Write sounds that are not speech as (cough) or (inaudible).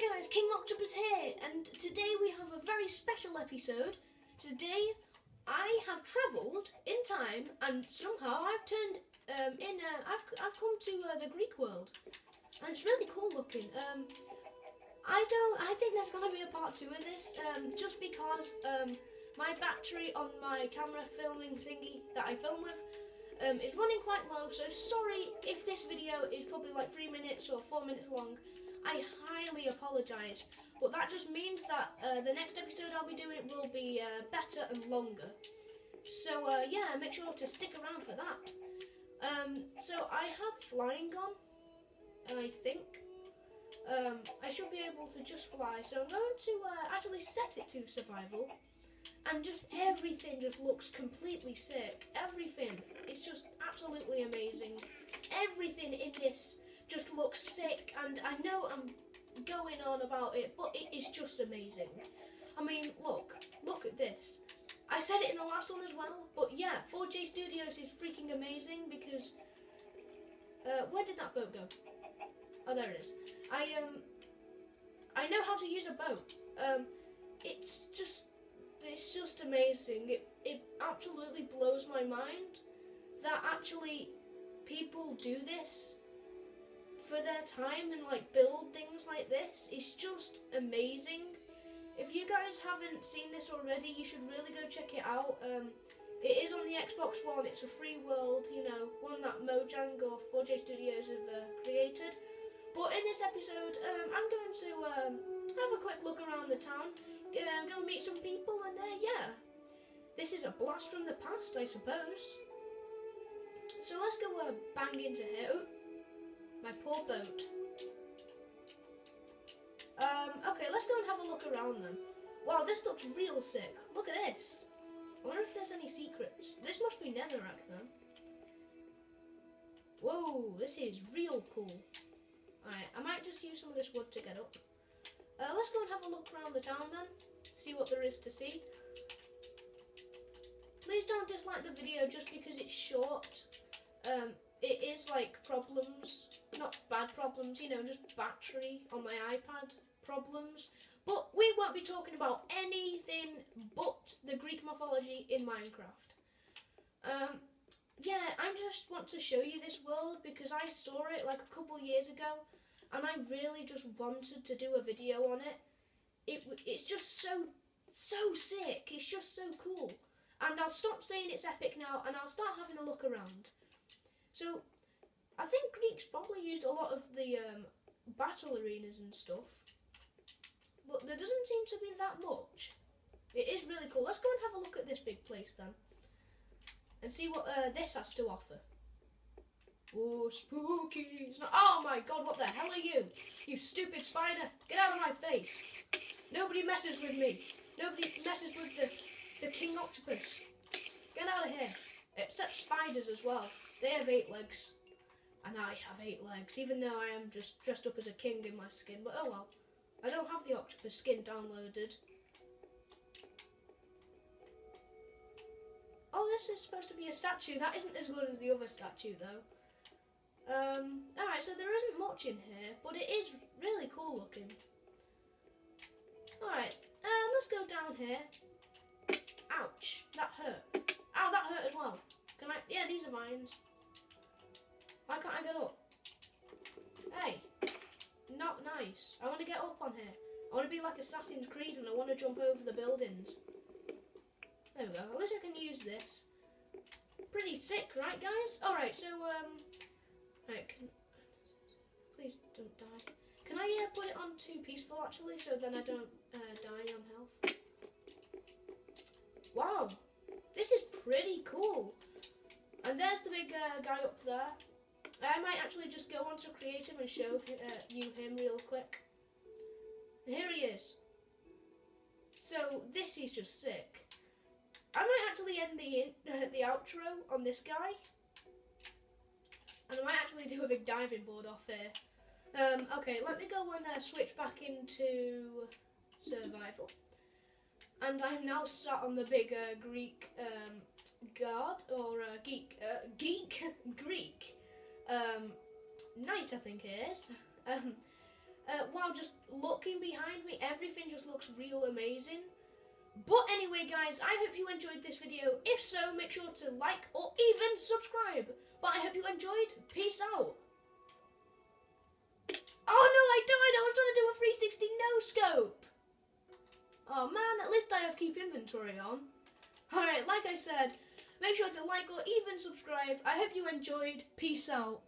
there guys, King Octopus here, and today we have a very special episode. Today I have travelled in time and somehow I've turned um, in, uh, I've, I've come to uh, the Greek world. And it's really cool looking. Um, I don't, I think there's to be a part two of this, um, just because um, my battery on my camera filming thingy that I film with um, is running quite low, so sorry if this video is probably like three minutes or four minutes long. I highly apologise, but that just means that uh, the next episode I'll be doing will be uh, better and longer. So uh, yeah, make sure to stick around for that. Um, so I have flying on, I think. Um, I should be able to just fly, so I'm going to uh, actually set it to survival. And just everything just looks completely sick. Everything. It's just absolutely amazing. Everything in this just looks sick, and I know I'm going on about it, but it is just amazing. I mean, look, look at this. I said it in the last one as well, but yeah, 4J Studios is freaking amazing because uh, where did that boat go? Oh, there it is. I um, I know how to use a boat. Um, it's just, it's just amazing. It it absolutely blows my mind that actually people do this for their time and like build things like this. It's just amazing. If you guys haven't seen this already, you should really go check it out. Um, it is on the Xbox One. It's a free world, you know, one that Mojang or 4J Studios have uh, created. But in this episode, um, I'm going to um, have a quick look around the town, uh, go meet some people, and uh, yeah, this is a blast from the past, I suppose. So let's go uh, bang into here. My poor boat. Um, okay, let's go and have a look around then. Wow, this looks real sick. Look at this. I wonder if there's any secrets. This must be netherrack then. Whoa, this is real cool. Alright, I might just use some of this wood to get up. Uh, let's go and have a look around the town then. See what there is to see. Please don't dislike the video just because it's short. Um, it is like problems, not bad problems, you know, just battery on my iPad problems. But we won't be talking about anything but the Greek mythology in Minecraft. Um, yeah, I just want to show you this world because I saw it like a couple years ago and I really just wanted to do a video on it. It It's just so, so sick. It's just so cool. And I'll stop saying it's epic now and I'll start having a look around. So, I think Greeks probably used a lot of the um, battle arenas and stuff. But there doesn't seem to be that much. It is really cool. Let's go and have a look at this big place then. And see what uh, this has to offer. Oh, spooky. Not, oh my god, what the hell are you? You stupid spider. Get out of my face. Nobody messes with me. Nobody messes with the, the king octopus. Get out of here. Except spiders as well. They have eight legs. And I have eight legs, even though I am just dressed up as a king in my skin. But oh well. I don't have the octopus skin downloaded. Oh, this is supposed to be a statue. That isn't as good as the other statue, though. Um, alright, so there isn't much in here, but it is really cool looking. Alright, uh, let's go down here. Why can't I get up? Hey, not nice. I want to get up on here. I want to be like Assassin's Creed and I want to jump over the buildings. There we go. At least I can use this. Pretty sick, right, guys? Alright, so, um... Right, can... Please don't die. Can I uh, put it on to peaceful, actually, so then I don't uh, die on health? Wow. This is pretty cool. And there's the big uh, guy up there. I might actually just go on onto creative and show uh, you him real quick. And here he is. So this is just sick. I might actually end the uh, (laughs) the outro on this guy. And I might actually do a big diving board off here. Um, okay, let me go and uh, switch back into survival. And I'm now sat on the big uh, Greek um, guard, or uh, geek, uh, geek, (laughs) Greek um, knight, I think it is. (laughs) Um, Uh, wow, just looking behind me, everything just looks real amazing. But anyway, guys, I hope you enjoyed this video. If so, make sure to like or even subscribe. But I hope you enjoyed. Peace out. Oh no, I died. I was trying to do a 360 no scope. Oh man, at least I have keep inventory on. Alright, like I said, make sure to like or even subscribe. I hope you enjoyed. Peace out.